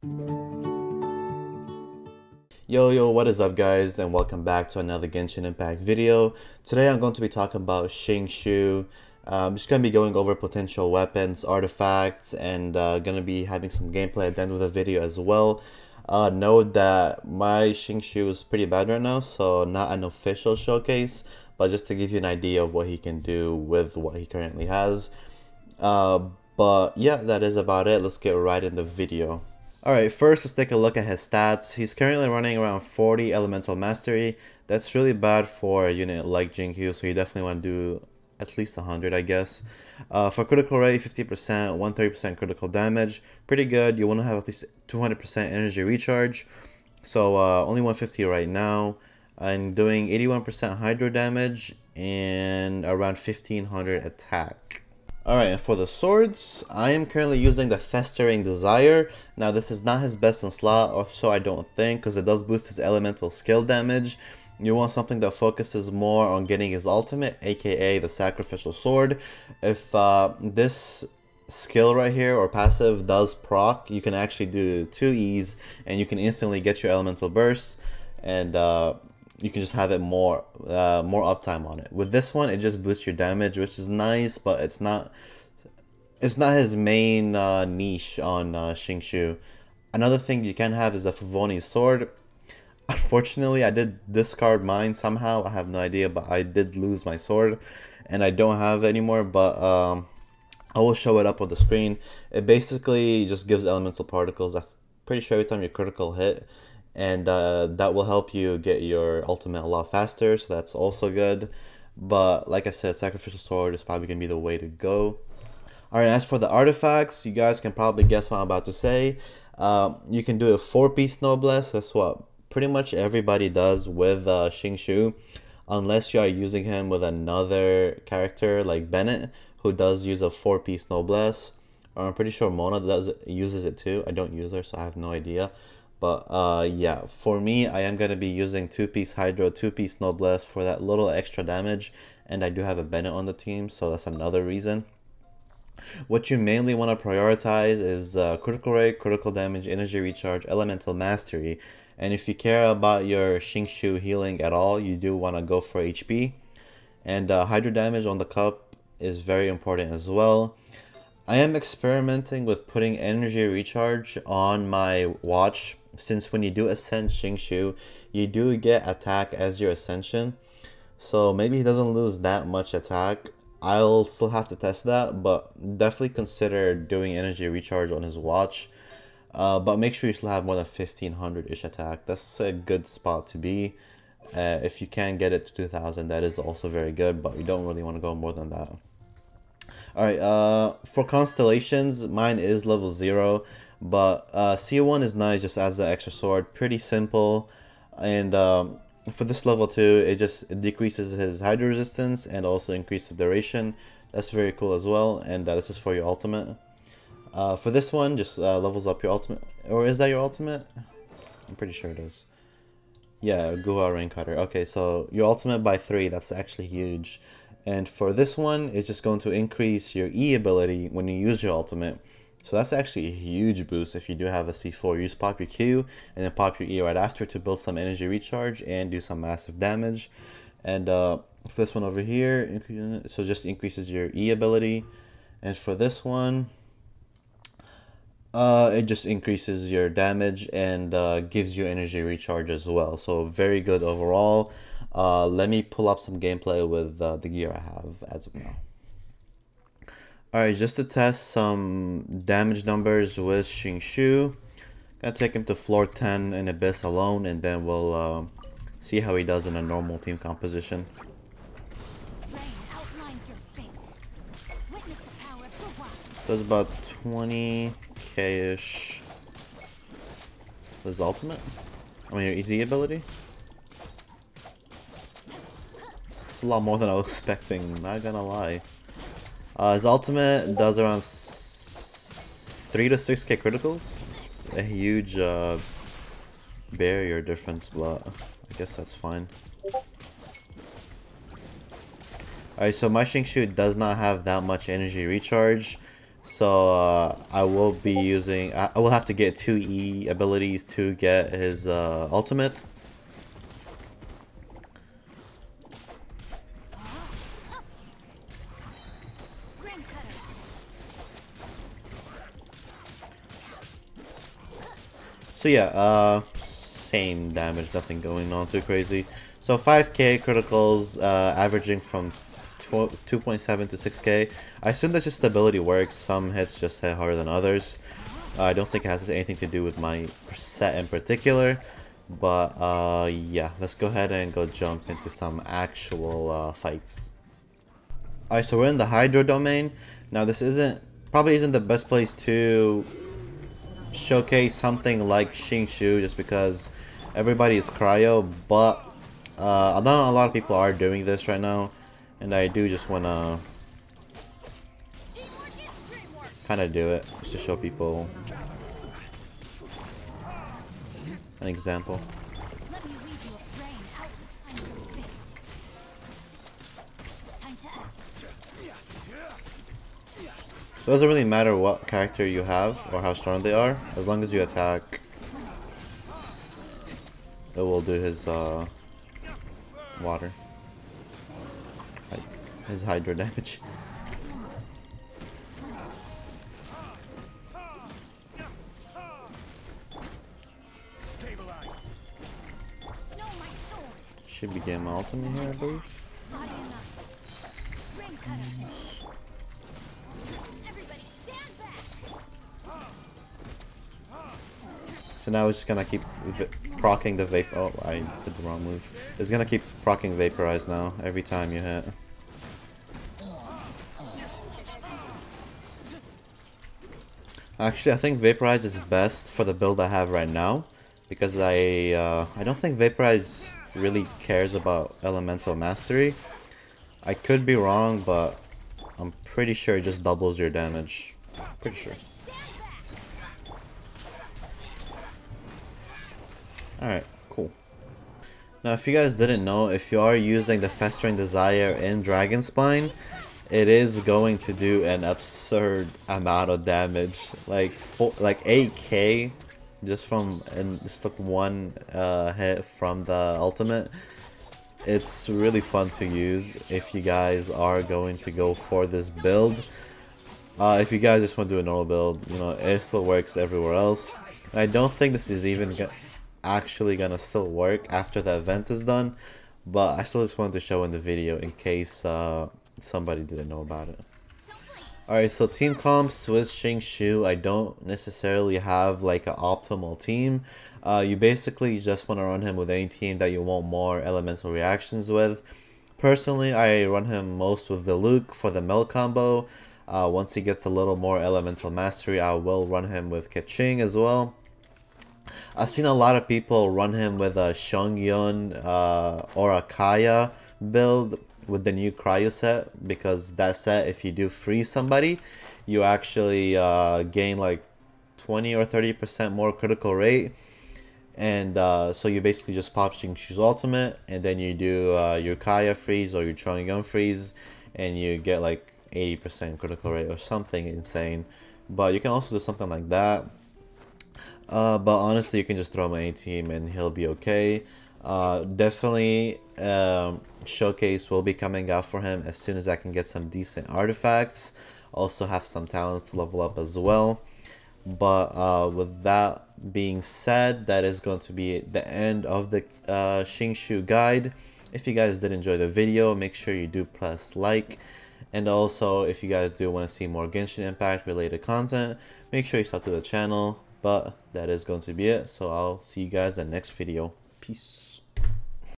Yo yo what is up guys and welcome back to another Genshin Impact video. Today I'm going to be talking about. Uh, I'm just going to be going over potential weapons, artifacts, and uh, going to be having some gameplay at the end of the video as well. Uh, note that my Xingqiu is pretty bad right now, so not an official showcase, but just to give you an idea of what he can do with what he currently has. Uh, but yeah, that is about it. Let's get right in the video. Alright, first let's take a look at his stats. He's currently running around 40 Elemental Mastery. That's really bad for a unit like Xingqiu, so you definitely want to do at least 100 I guess. Uh, for critical rate, 50%, 130% critical damage, pretty good. You want to have at least 200% energy recharge. So uh, only 150 right now. I'm doing 81% hydro damage and around 1500 attack. Alright, and for the swords, I am currently using the Festering Desire. Now this is not his best in slot, or so I don't think, because it does boost his elemental skill damage. You want something that focuses more on getting his ultimate, aka the Sacrificial Sword. If uh, this skill right here or passive does proc, you can actually do 2 E's and you can instantly get your elemental burst and uh, you can just have it more uh, more uptime on it. With this one, it just boosts your damage, which is nice, but it's not it's not his main uh, niche on uh, Xingqiu. Another thing you can have is a Favonius sword. Unfortunately, I did discard mine somehow. I have no idea, but I did lose my sword, and I don't have it anymore. But um, I will show it up on the screen. It basically just gives elemental particles. I'm pretty sure every time you critical hit, and uh, that will help you get your ultimate a lot faster. So that's also good. But like I said, sacrificial sword is probably gonna be the way to go. Alright, as for the artifacts, you guys can probably guess what I'm about to say. Um, you can do a four-piece Noblesse. That's what pretty much everybody does with uh, Shu, unless you are using him with another character like Bennett, who does use a four-piece noblesse. Or I'm pretty sure Mona does uses it too. I don't use her, so I have no idea. But uh, yeah, for me, I am going to be using two-piece Hydro, two-piece Noblesse for that little extra damage. And I do have a Bennett on the team, so that's another reason. What you mainly want to prioritize is uh, critical rate, critical damage, energy recharge, elemental mastery, and if you care about your Xingqiu healing at all, you do want to go for HP. And uh, Hydro damage on the cup is very important as well. I am experimenting with putting energy recharge on my watch since when you do ascend Xingqiu, you do get attack as your ascension. So maybe he doesn't lose that much attack. I'll still have to test that, but definitely consider doing energy recharge on his watch uh, but make sure you still have more than 1500-ish attack. That's a good spot to be. Uh, if you can get it to 2000, that is also very good, but you don't really want to go more than that. Alright, uh, for constellations, mine is level 0, but uh, C1 is nice, just adds the extra sword. Pretty simple, and um, for this level 2, it just it decreases his hydro resistance and also increases the duration. That's very cool as well, and uh, this is for your ultimate. Uh, for this one, just uh, levels up your ultimate. Or is that your ultimate? I'm pretty sure it is. Yeah, Guhua Rain Cutter. Okay, so your ultimate by 3, that's actually huge. And for this one, it's just going to increase your E ability when you use your ultimate. So that's actually a huge boost if you do have a C4. You just pop your Q and then pop your E right after to build some energy recharge and do some massive damage. And uh, for this one over here, so just increases your E ability. And for this one, uh, it just increases your damage and uh, gives you energy recharge as well. So very good overall. Uh, let me pull up some gameplay with uh, the gear I have as of now. Alright, just to test some damage numbers with Xingqiu. Gonna take him to floor 10 in Abyss alone and then we'll uh, see how he does in a normal team composition. Does about 20k-ish. His ultimate? I mean, your easy ability? It's a lot more than I was expecting, not gonna lie. Uh, his ultimate does around 3 to 6k criticals. It's a huge uh, barrier difference, but I guess that's fine. Alright, so my Xingqiu does not have that much energy recharge. So uh, I will be using, I, I will have to get two E abilities to get his uh, ultimate. So yeah, uh, same damage, nothing going on too crazy. So 5k criticals, uh, averaging from 2.7 to 6k. I assume that just stability works. Some hits just hit harder than others. Uh, I don't think it has anything to do with my set in particular. But uh, yeah, let's go ahead and go jump into some actual uh, fights. Alright, so we're in the Hydro domain. Now this isn't, probably isn't the best place to showcase something like Xingqiu just because everybody is cryo, but uh, a lot of people are doing this right now, and I do just want to kind of do it just to show people an example. So it doesn't really matter what character you have or how strong they are, as long as you attack, it will do his uh, water, his hydro damage. Should be my ultimate here, I believe. So now it's just gonna keep procking the vapor. Oh, I did the wrong move. It's gonna keep procking vaporize now every time you hit. Actually, I think Vaporize is best for the build I have right now because I uh, I don't think Vaporize really cares about Elemental Mastery. I could be wrong, but I'm pretty sure it just doubles your damage. Pretty sure. Alright, cool. Now if you guys didn't know, if you are using the Festering Desire in Dragon Spine, it is going to do an absurd amount of damage. Like four, like 8k just from and just took one uh, hit from the ultimate. It's really fun to use if you guys are going to go for this build. Uh, if you guys just want to do a normal build, you know, it still works everywhere else. I don't think this is even actually gonna still work after the event is done but I still just wanted to show in the video in case uh, somebody didn't know about it. Alright, so team comp, comps with Xingqiu, I don't necessarily have like an optimal team. Uh, you basically just want to run him with any team that you want more elemental reactions with. Personally, I run him most with Diluc for the Mel combo. Uh, once he gets a little more elemental mastery, I will run him with Keqing as well. I've seen a lot of people run him with a Xiangyun uh, or a Kaeya build with the new cryo set because that set if you do freeze somebody you actually uh, gain like 20 or 30 percent more critical rate. And uh, so you basically just pop Xingqiu's ultimate and then you do uh, your Kaeya freeze or your Xiangyun freeze and you get like 80% critical rate or something insane. But you can also do something like that uh, but honestly, you can just throw him any team and he'll be okay. Uh, definitely, um, Showcase will be coming out for him as soon as I can get some decent artifacts. Also have some talents to level up as well. But uh, with that being said, that is going to be the end of the uh, Xingqiu guide. If you guys did enjoy the video, make sure you do press like. And also, if you guys do want to see more Genshin Impact related content, make sure you sub to the channel. But that is going to be it. So I'll see you guys in the next video. Peace.